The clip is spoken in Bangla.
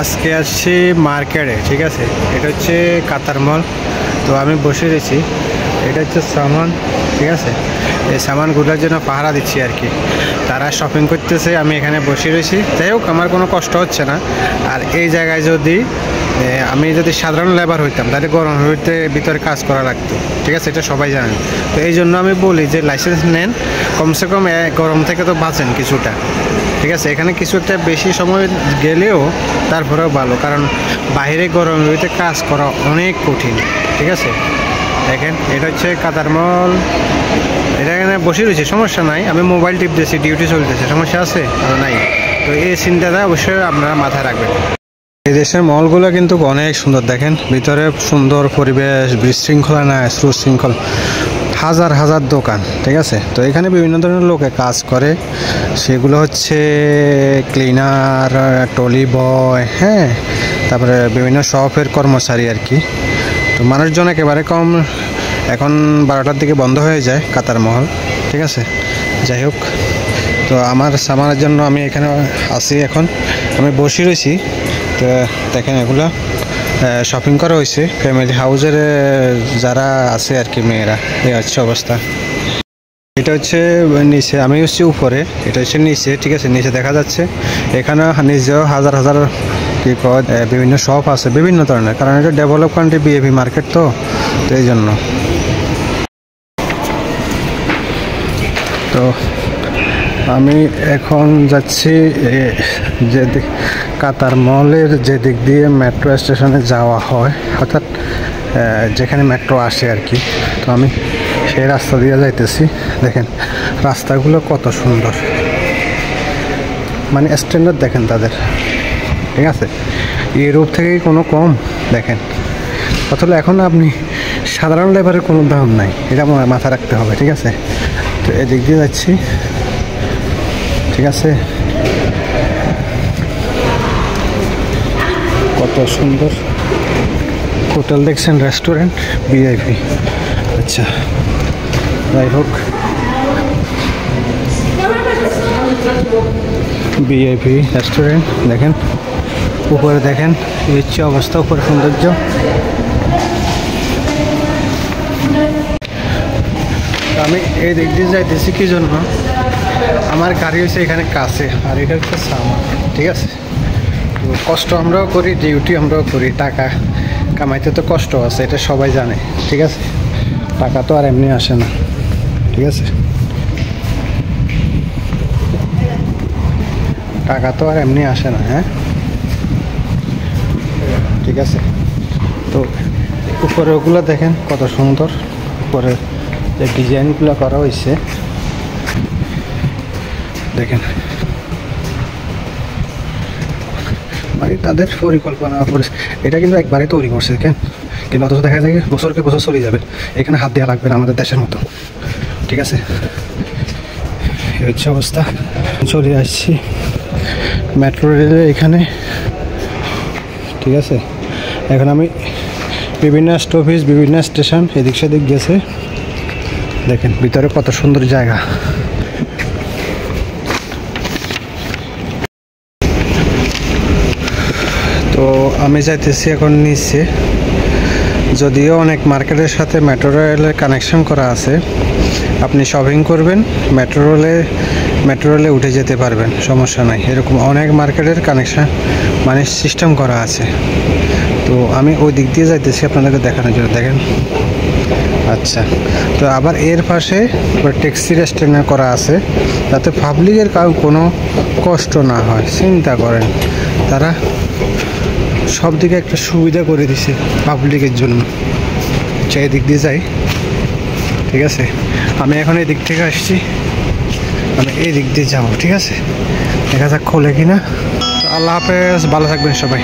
আজকে আসছি মার্কেটে, ঠিক আছে? এটা হচ্ছে কাতার মল। তো আমি বসে রয়েছি। এটা হচ্ছে সামান, ঠিক আছে? এই সামানগুলোর জন্য পাহারা দিচ্ছি আর কি। তারা শপিং করতেছে, আমি এখানে বসে রয়েছি। যাই হোক, আমার কোনো কষ্ট হচ্ছে না। আর এই জায়গায় যদি আমি যদি সাধারণ লেবার হইতাম, তাহলে গরম হইতে ভিতরে কাজ করা লাগতো। ঠিক আছে? এটা সবাই জানেন। তো এই জন্য আমি বলি যে লাইসেন্স নেন। কমসে কম গরম থেকে তো বাঁচেন কিছুটা। ঠিক আছে, এখানে কিছু একটা বেশি সময় গেলেও তারপরেও ভালো, কারণ বাইরে গরম হইতে কাজ করা অনেক কঠিন, ঠিক আছে? দেখেন, এটা হচ্ছে কাতারমল এটা এখানে বসে রয়েছে, সমস্যা নাই, আমি মোবাইল টিপতেছি ডিউটি চলতেছে, সমস্যা আছে নাই। তো এই চিন্তাটা অবশ্যই আপনারা মাথায় রাখবেন। এই দেশের মলগুলো কিন্তু অনেক সুন্দর, দেখেন, ভিতরে সুন্দর পরিবেশ, বিশৃঙ্খলা না সুশৃঙ্খল। হাজার হাজার দোকান, ঠিক আছে? তো এখানে বিভিন্ন ধরনের লোকে কাজ করে। সেগুলো হচ্ছে ক্লিনার টলি বয় হ্যাঁ? তারপরে বিভিন্ন শপের কর্মচারী আর কি। তো মানুষজন একেবারে কম। এখন বারোটার দিকে বন্ধ হয়ে যায় কাতার মহল, ঠিক আছে? যাই হোক। তো আমার সামানের জন্য আমি এখানে আসি এখন। আমি বসে রয়েছি। তো দেখেন এগুলো। শপিং করা হয়েছে। ফ্যামিলি হাউসের আহ, যারা আছে আর কি মেয়েরা এই হচ্ছে অবস্থা। এটা হচ্ছে নিচে আমি হচ্ছে উপরে। এটা হচ্ছে নিচে ঠিক আছে? নিচে দেখা যাচ্ছে। এখানে নিজেও হাজার হাজার কি কয় বিভিন্ন শপ আছে বিভিন্ন ধরনের। কারণ এটা ডেভেলপ কান্ট্রি বিএভি মার্কেট তো তো এই জন্য। তো আমি এখন যাচ্ছি যে কাতার মলের যে দিক দিয়ে মেট্রো স্টেশনে যাওয়া হয়, অর্থাৎ যেখানে মেট্রো আসে আর কি। তো আমি সেই রাস্তা দিয়ে যাইতেছি। দেখেন, রাস্তাগুলো কত সুন্দর। মানে স্ট্যান্ডার্ড দেখেন তাদের। ঠিক আছে? ইউরোপ থেকে কোনো কম। দেখেন অথবা এখন আপনি সাধারণ লেবারের কোনো দাম নাই। এটা মাথা রাখতে হবে, ঠিক আছে? তো এদিক দিয়ে যাচ্ছি। ঠিক আছে? কত সুন্দর। হোটেল দেখছেন, রেস্টুরেন্ট, ভিআইপি। আচ্ছা যাই হোক। ভিআইপি রেস্টুরেন্ট, দেখেন। উপরে দেখেন, এই হচ্ছে অবস্থা, উপরে সৌন্দর্য। আমি এই দিক দিয়ে যাইতেছি, কি জন্য? আমার গাড়ি হচ্ছে এখানে কাছে, আর এটা হচ্ছে সামান, ঠিক আছে? কষ্ট আমরাও করি ডিউটি আমরাও করি, টাকা কামাইতে তো কষ্ট আছে, এটা সবাই জানে, ঠিক আছে? টাকা তো আর এমনি আসে না, ঠিক আছে? টাকা তো আর এমনি আসে না হ্যাঁ? ঠিক আছে? তো উপরে ওগুলো দেখেন কত সুন্দর, উপরে যে ডিজাইনগুলো করা হয়েছে দেখেন মানে তাদের পরিকল্পনা এটা কিন্তু একবারে তৈরি করছে কেন কিন্তু অথচ দেখা যায় বছরকে বছর চলে যাবে। এখানে হাত দেওয়া লাগবে না আমাদের দেশের মতো। ঠিক আছে? হচ্ছে অবস্থা। চলে আসছি মেট্রো রেলে এখানে। ঠিক আছে? এখন আমি বিভিন্ন স্টপেজ বিভিন্ন স্টেশন এদিক সেদিক গেছে। দেখেন, ভিতরে কত সুন্দর জায়গা। তো আমি যাইতেছি এখন নিচে। যদিও অনেক মার্কেটের সাথে মেট্রো রেলের কানেকশন করা আছে। আপনি শপিং করবেন মেট্রো রেলে মেট্রো রেলে উঠে যেতে পারবেন, সমস্যা নাই। এরকম অনেক মার্কেটের কানেকশন মানে সিস্টেম করা আছে। তো আমি ওই দিক দিয়ে যাইতেছি আপনাদেরকে দেখানোর জন্য, দেখেন। আচ্ছা তো আবার এর পাশে ট্যাক্সি রেস্টুরেন্ট করা আছে। যাতে পাবলিকের কাউ কোনো কষ্ট না হয়, চিন্তা করেন। তারা সব দিকে একটা সুবিধা করে দিছে পাবলিকের জন্য। চাই এদিক দিয়ে যাই। ঠিক আছে? আমি এখন এই দিক থেকে আসছি। আমি এই দিক দিয়ে যাব, ঠিক আছে? দেখা যাক খোলে কিনা। আল্লাহ হাফেজ, ভালো থাকবেন সবাই।